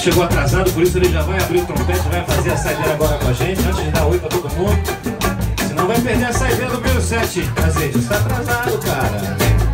chegou atrasado, por isso ele já vai abrir o trompete, vai fazer a saideira agora com a gente, antes de dar oi pra todo mundo. Senão vai perder a saideira do número 7. Azeite, você tá atrasado, cara.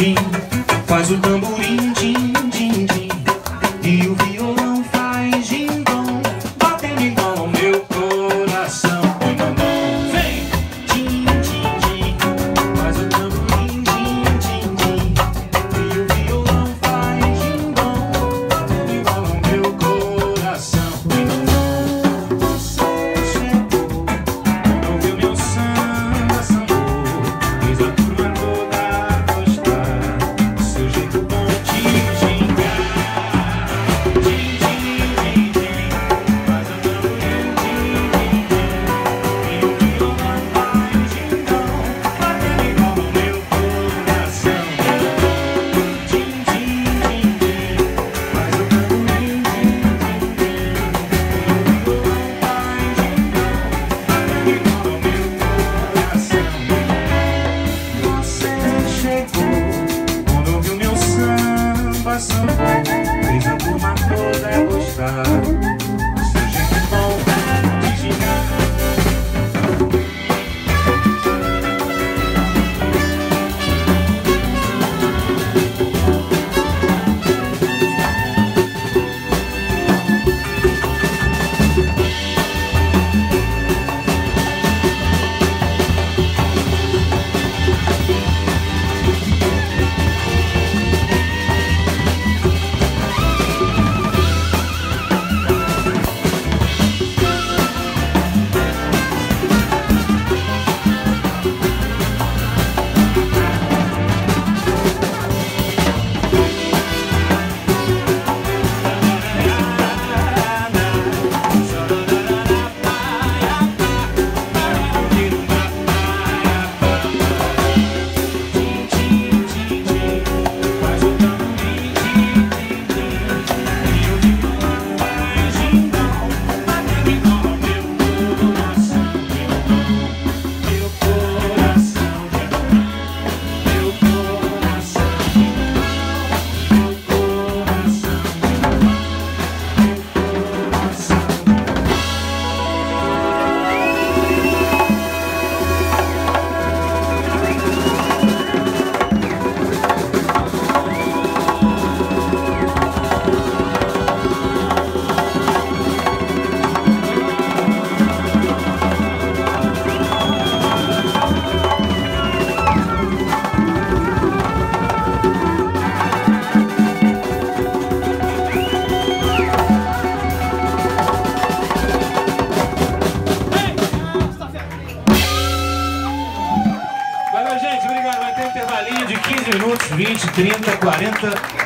jardim. 3040